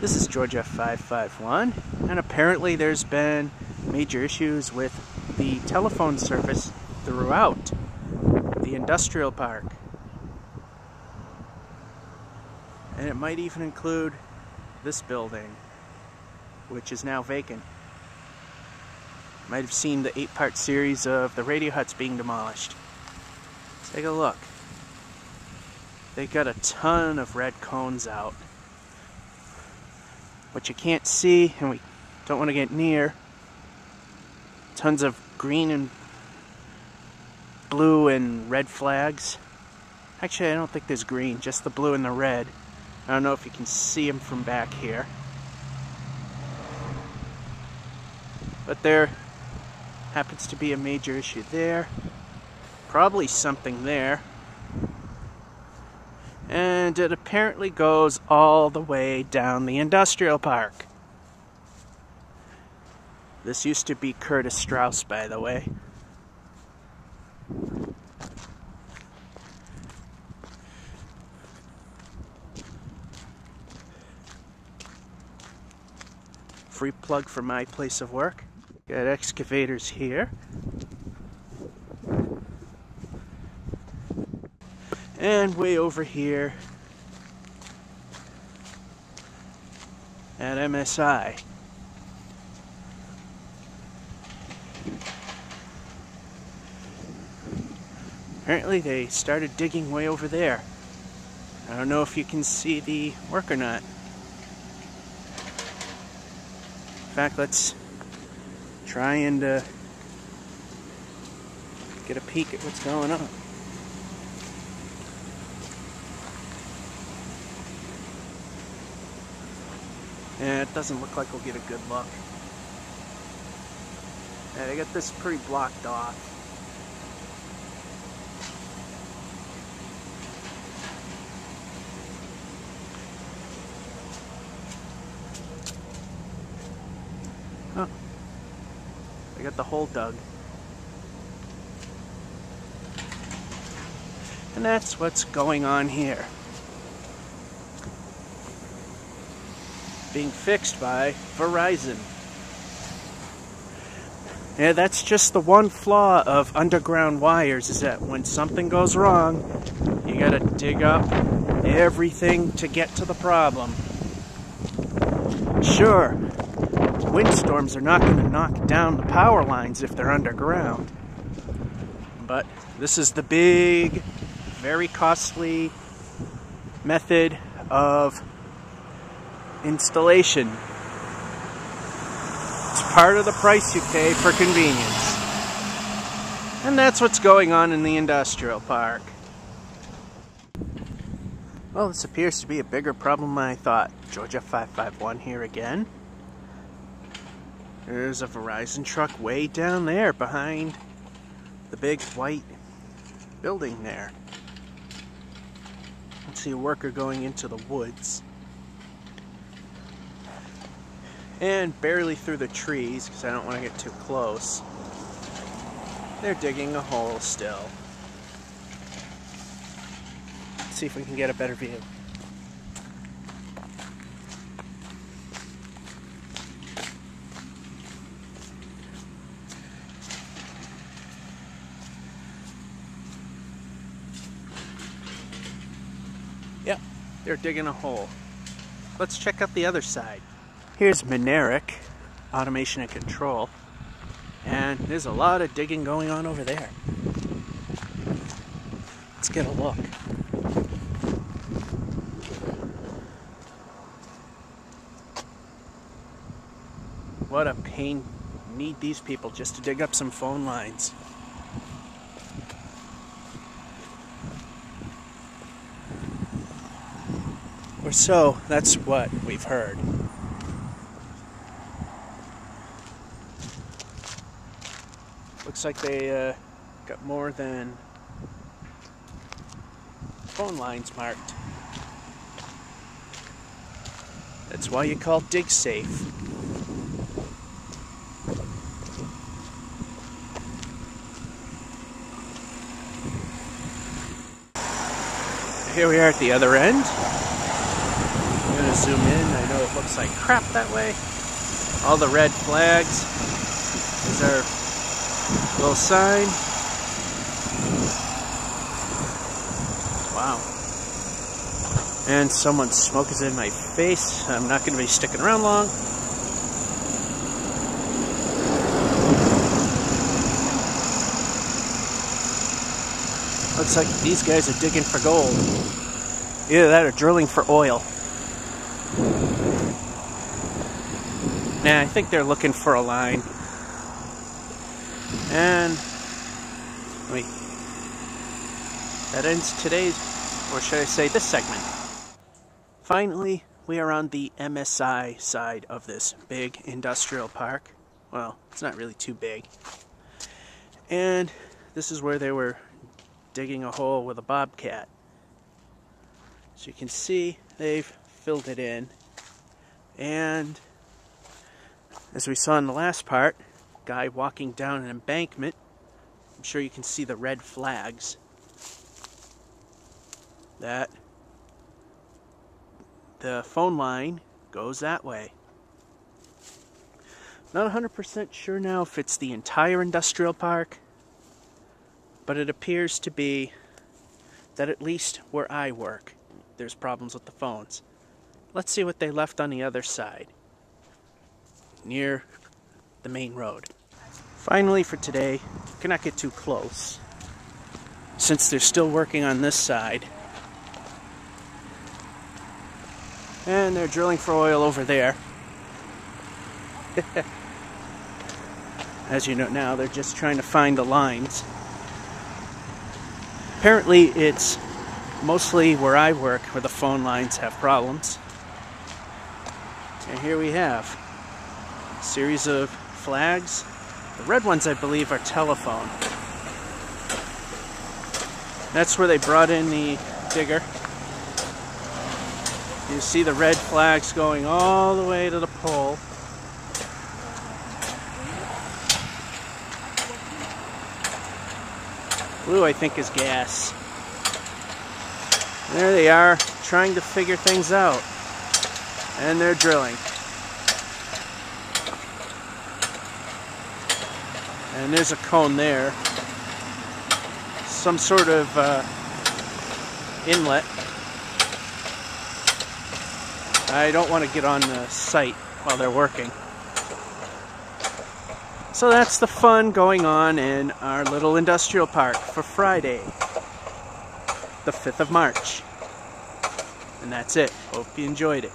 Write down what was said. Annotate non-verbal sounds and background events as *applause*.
This is georgef551, and apparently there's been major issues with the telephone service throughout the industrial park. And it might even include this building, which is now vacant. You Might have seen the eight part series of the radio huts being demolished. Let's take a look. They got a ton of red cones out. What you can't see, and we don't want to get near, tons of green and blue and red flags. Actually, I don't think there's green, just the blue and the red. I don't know if you can see them from back here. But there happens to be a major issue there. Probably something there. And it apparently goes all the way down the industrial park. This used to be Curtis Straus, by the way. Free plug for my place of work. Got excavators here. And way over here at MSI. Apparently they started digging way over there. I don't know if you can see the work or not. In fact, let's try and uh, get a peek at what's going on. And it doesn't look like we'll get a good look. Eh, and I got this pretty blocked off. Oh. I got the hole dug. And that's what's going on here. Being fixed by Verizon. Yeah, that's just the one flaw of underground wires is that when something goes wrong, you gotta dig up everything to get to the problem. Sure, windstorms are not to knock down the power lines if they're underground. But this is the big, very costly method of installation. It's part of the price you pay for convenience. And that's what's going on in the industrial park. Well, this appears to be a bigger problem than I thought. georgef551 here again. There's a Verizon truck way down there behind the big white building there. I see a worker going into the woods. And barely through the trees, because I don't want to get too close. They're digging a hole still. Let's see if we can get a better view. Yep, they're digging a hole. Let's check out the other side. Here's Minarik Automation and Control, and there's a lot of digging going on over there. Let's get a look. What a pain. Need these people just to dig up some phone lines. Or so, that's what we've heard. Looks like they uh, got more than phone lines marked. That's why you call Dig Safe. Here we are at the other end. I'm to zoom in. I know it looks like crap that way. All the red flags. Is our little sign. Wow. And someone's smoke is in my face. I'm not going to be sticking around long. Looks like these guys are digging for gold. Either that or drilling for oil. Nah, I think they're looking for a line. And wait. That ends today's, or should I say this segment. Finally, we are on the MSI side of this big industrial park. Well, it's not really too big. And this is where they were digging a hole with a bobcat. So you can see they've filled it in. And as we saw in the last part, guy walking down an embankment. I'm sure you can see the red flags. That the phone line goes that way. Not 100% sure now if it's the entire industrial park, but it appears to be that at least where I work, there's problems with the phones. Let's see what they left on the other side, near the main road. Finally for today, cannot get too close, since they're still working on this side. And they're drilling for oil over there. *laughs* As you know now, they're just trying to find the lines. Apparently, it's mostly where I work where the phone lines have problems. And here we have a series of flags. The red ones, I believe, are telephone. That's where they brought in the digger. You see the red flags going all the way to the pole. Blue, I think, is gas. There they are, trying to figure things out. And they're drilling. And there's a cone there. Some sort of uh, inlet. I don't want to get on the site while they're working. So that's the fun going on in our little industrial park for Friday, the 5th of March. And that's it. Hope you enjoyed it.